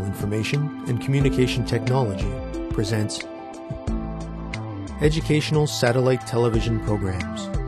Information and Communication Technology presents Educational Satellite Television Programs.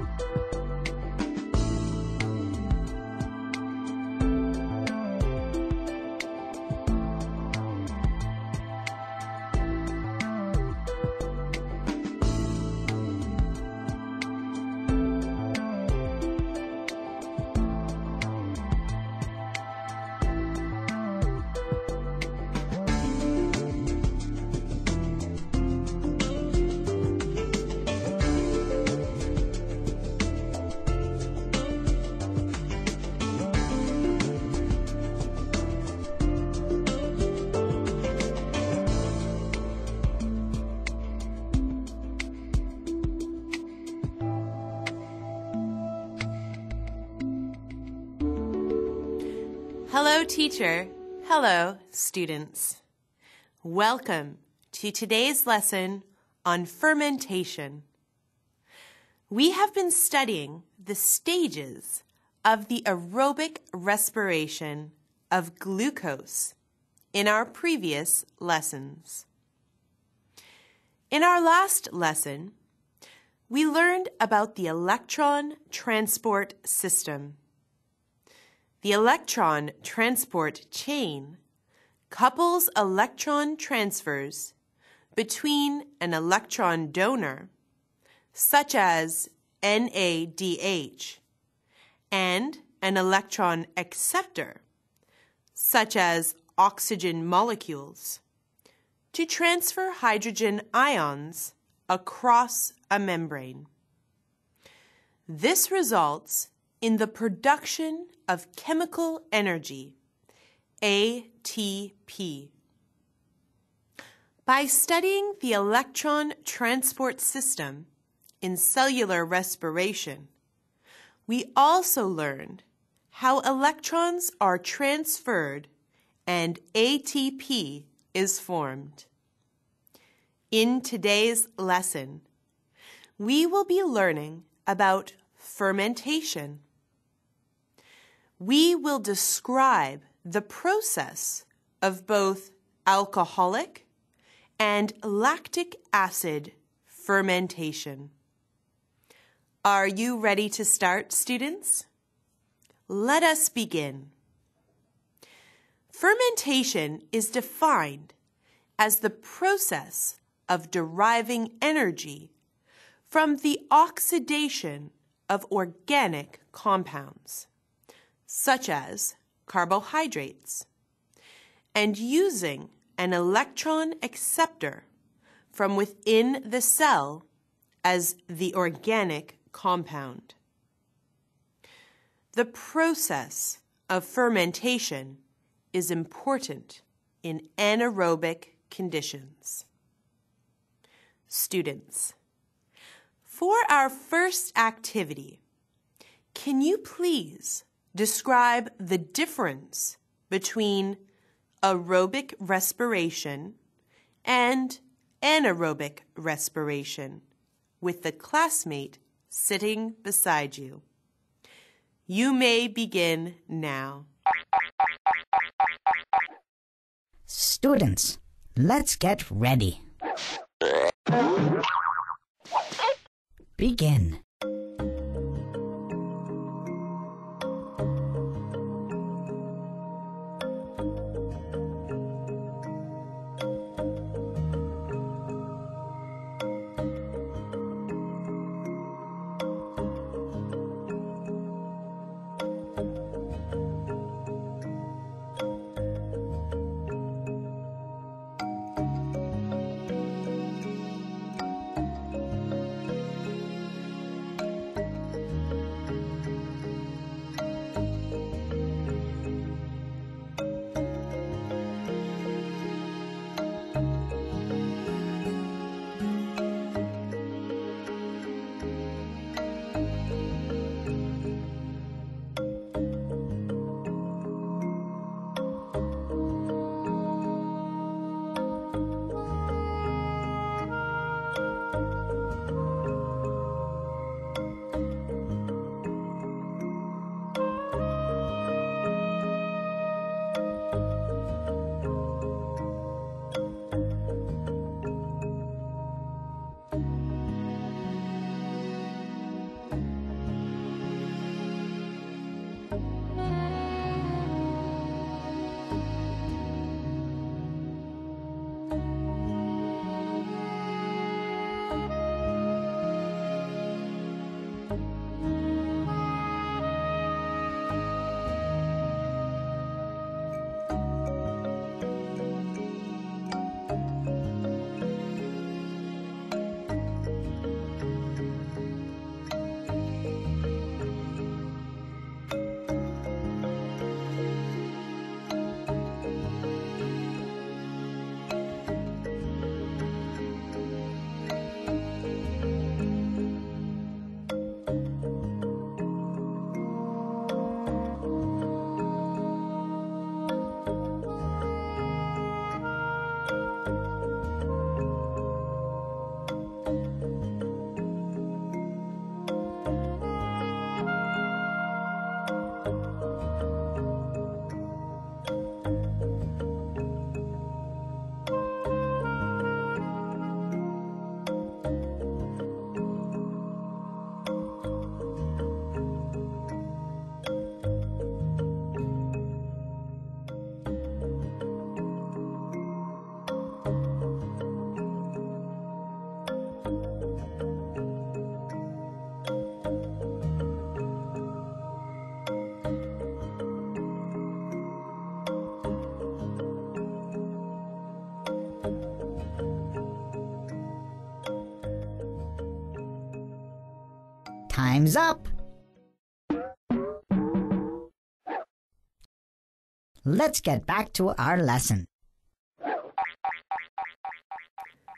Hello, teacher. Hello, students. Welcome to today's lesson on fermentation. We have been studying the stages of the aerobic respiration of glucose in our previous lessons. In our last lesson, we learned about the electron transport system. The electron transport chain couples electron transfers between an electron donor, such as NADH, and an electron acceptor, such as oxygen molecules, to transfer hydrogen ions across a membrane. This results in the production of chemical energy, ATP. By studying the electron transport system in cellular respiration, we also learned how electrons are transferred and ATP is formed. In today's lesson, we will be learning about fermentation we will describe the process of both alcoholic and lactic acid fermentation. Are you ready to start, students? Let us begin. Fermentation is defined as the process of deriving energy from the oxidation of organic compounds such as carbohydrates, and using an electron acceptor from within the cell as the organic compound. The process of fermentation is important in anaerobic conditions. Students, for our first activity, can you please describe the difference between aerobic respiration and anaerobic respiration with the classmate sitting beside you. You may begin now. Students, let's get ready. Begin. Let's get back to our lesson.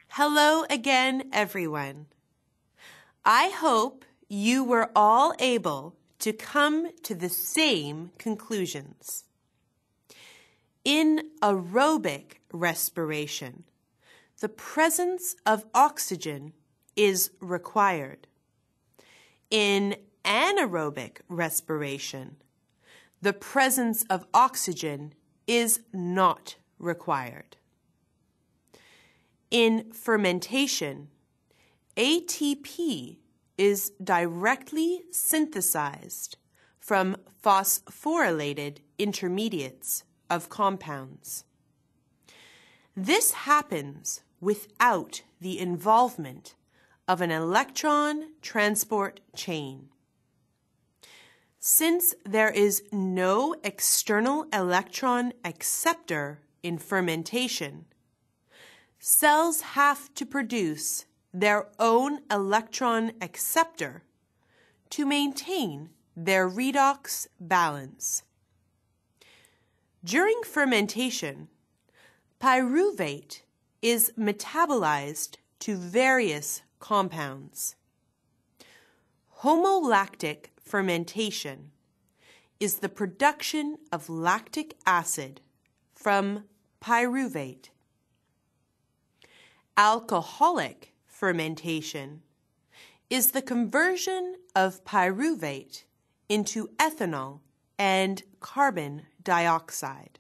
Hello again, everyone. I hope you were all able to come to the same conclusions. In aerobic respiration, the presence of oxygen is required. In anaerobic respiration, the presence of oxygen is not required. In fermentation, ATP is directly synthesized from phosphorylated intermediates of compounds. This happens without the involvement of an electron transport chain. Since there is no external electron acceptor in fermentation, cells have to produce their own electron acceptor to maintain their redox balance. During fermentation, pyruvate is metabolized to various compounds. Homolactic fermentation is the production of lactic acid from pyruvate. Alcoholic fermentation is the conversion of pyruvate into ethanol and carbon dioxide.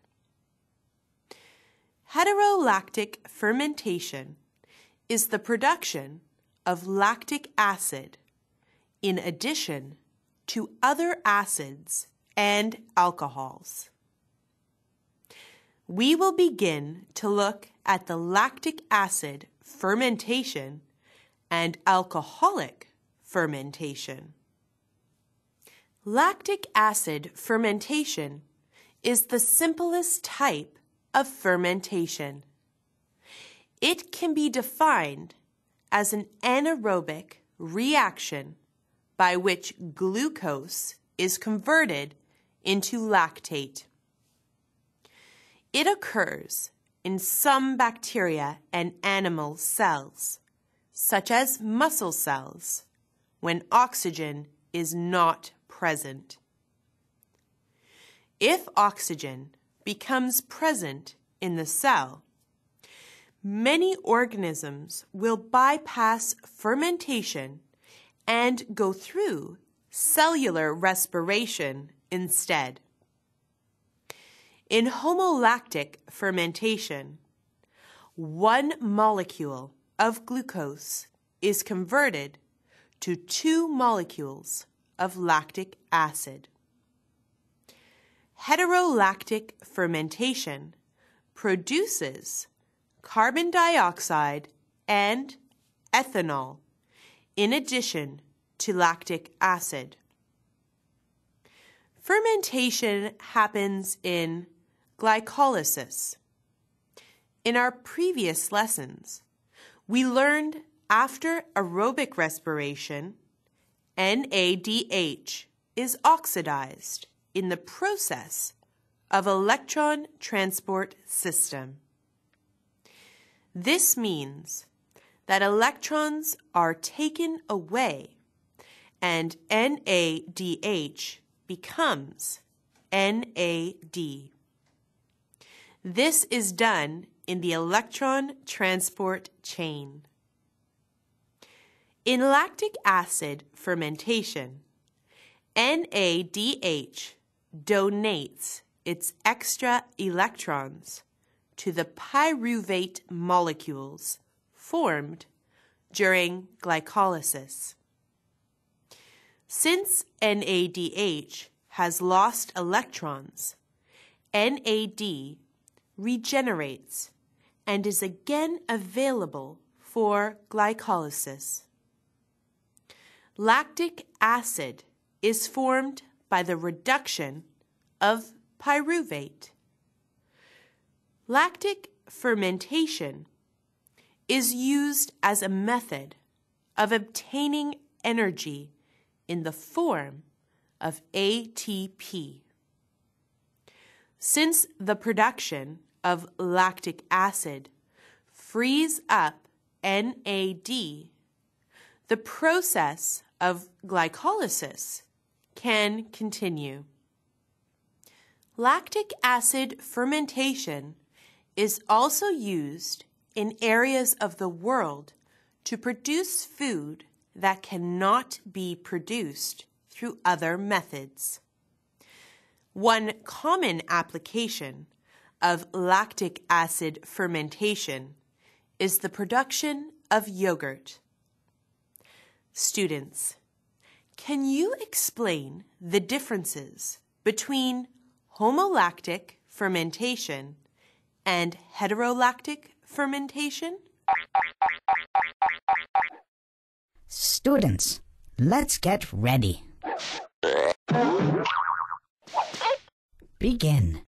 Heterolactic fermentation is the production of lactic acid in addition to other acids and alcohols. We will begin to look at the lactic acid fermentation and alcoholic fermentation. Lactic acid fermentation is the simplest type of fermentation. It can be defined as an anaerobic reaction by which glucose is converted into lactate. It occurs in some bacteria and animal cells such as muscle cells, when oxygen is not present. If oxygen becomes present in the cell, many organisms will bypass fermentation and go through cellular respiration instead. In homolactic fermentation, one molecule of glucose is converted to two molecules of lactic acid. Heterolactic fermentation produces carbon dioxide and ethanol in addition to lactic acid. Fermentation happens in glycolysis. In our previous lessons, we learned after aerobic respiration, NADH is oxidized in the process of electron transport system. This means that electrons are taken away and NADH becomes NAD. This is done in the electron transport chain. In lactic acid fermentation, NADH donates its extra electrons to the pyruvate molecules formed during glycolysis. Since NADH has lost electrons, NAD regenerates and is again available for glycolysis. Lactic acid is formed by the reduction of pyruvate. Lactic fermentation is used as a method of obtaining energy in the form of ATP. Since the production of lactic acid frees up NAD, the process of glycolysis can continue. Lactic acid fermentation is also used in areas of the world to produce food that cannot be produced through other methods. One common application of lactic acid fermentation is the production of yogurt. Students, can you explain the differences between homolactic fermentation and heterolactic fermentation? Students, let's get ready. Begin.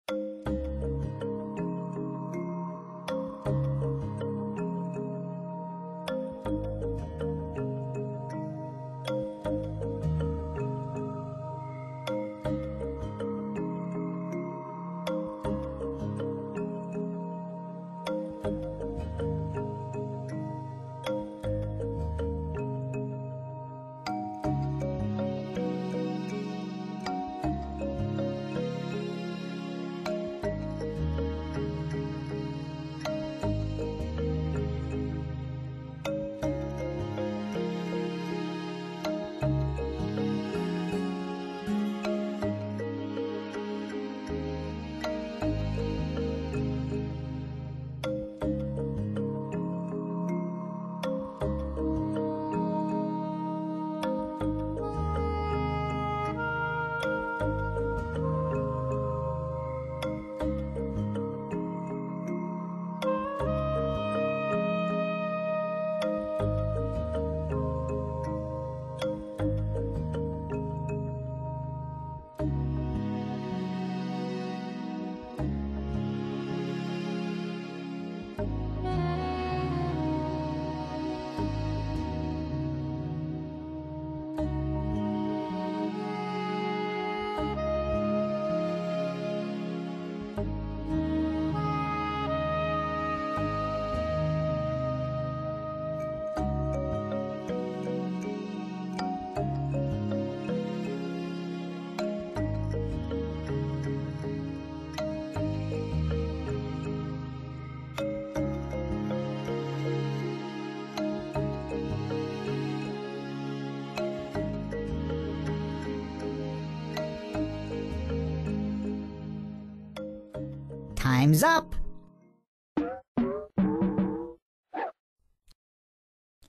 Time's up.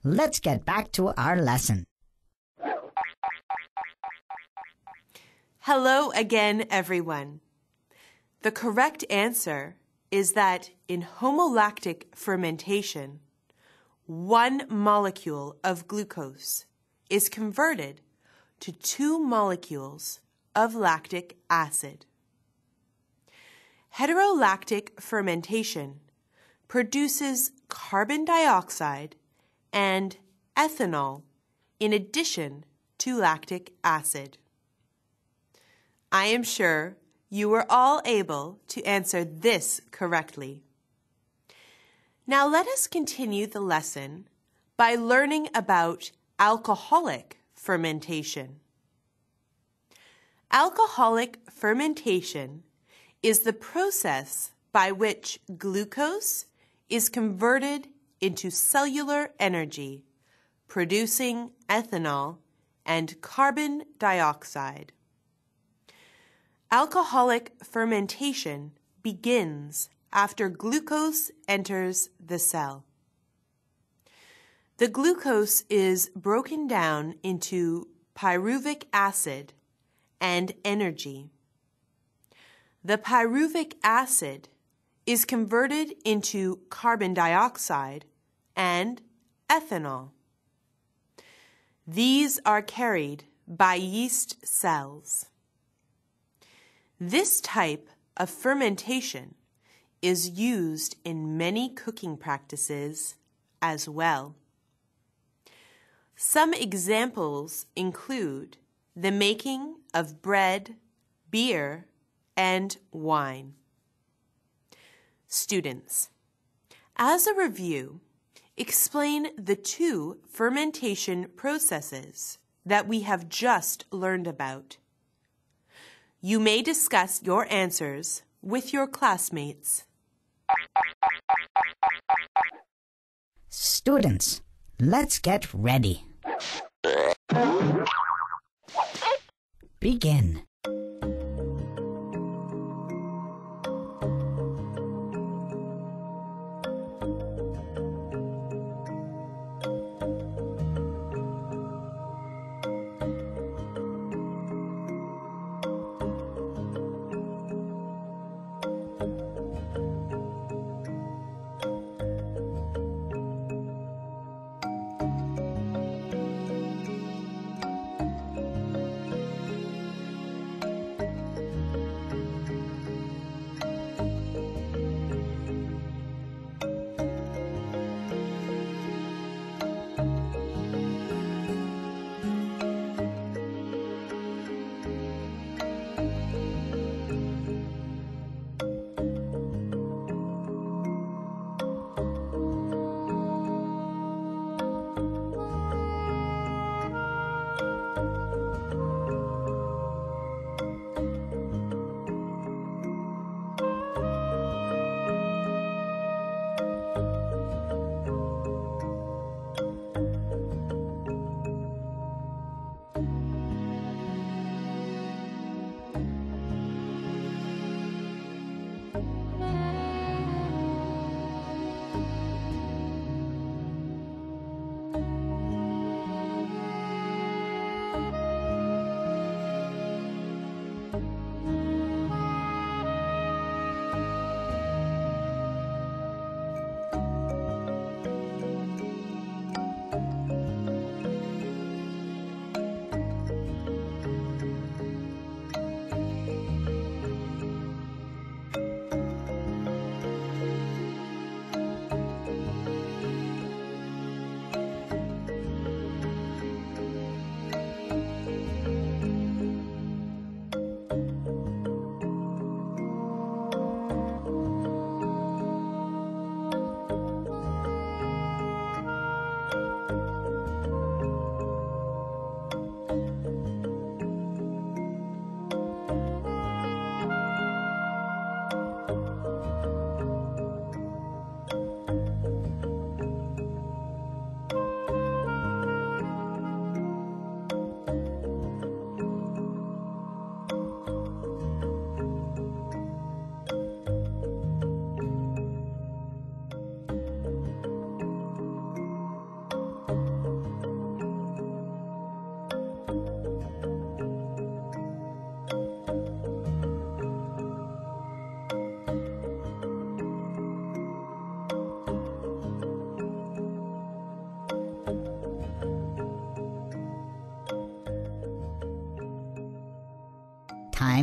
Let's get back to our lesson. Hello again, everyone. The correct answer is that in homolactic fermentation, one molecule of glucose is converted to two molecules of lactic acid. Heterolactic fermentation produces carbon dioxide and ethanol in addition to lactic acid. I am sure you were all able to answer this correctly. Now let us continue the lesson by learning about alcoholic fermentation. Alcoholic fermentation is the process by which glucose is converted into cellular energy, producing ethanol and carbon dioxide. Alcoholic fermentation begins after glucose enters the cell. The glucose is broken down into pyruvic acid and energy the pyruvic acid is converted into carbon dioxide and ethanol. These are carried by yeast cells. This type of fermentation is used in many cooking practices as well. Some examples include the making of bread, beer, and wine. Students, as a review, explain the two fermentation processes that we have just learned about. You may discuss your answers with your classmates. Students, let's get ready. Begin.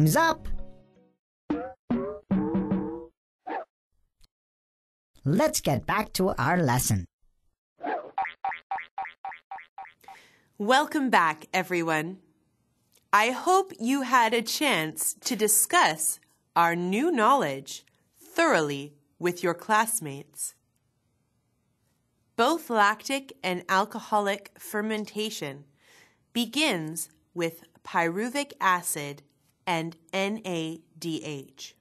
Time's up. Let's get back to our lesson. Welcome back, everyone. I hope you had a chance to discuss our new knowledge thoroughly with your classmates. Both lactic and alcoholic fermentation begins with pyruvic acid and NADH.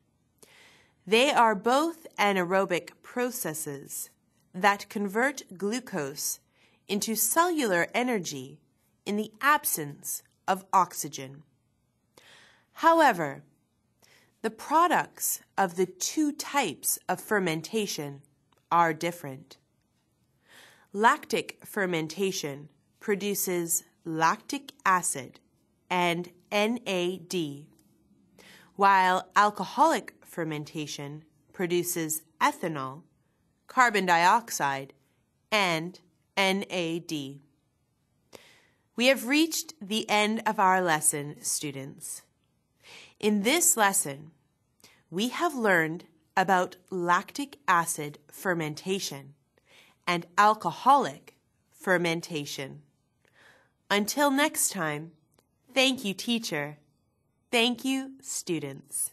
They are both anaerobic processes that convert glucose into cellular energy in the absence of oxygen. However, the products of the two types of fermentation are different. Lactic fermentation produces lactic acid and NAD while alcoholic fermentation produces ethanol, carbon dioxide, and NAD. We have reached the end of our lesson, students. In this lesson, we have learned about lactic acid fermentation and alcoholic fermentation. Until next time, thank you, teacher. Thank you, students.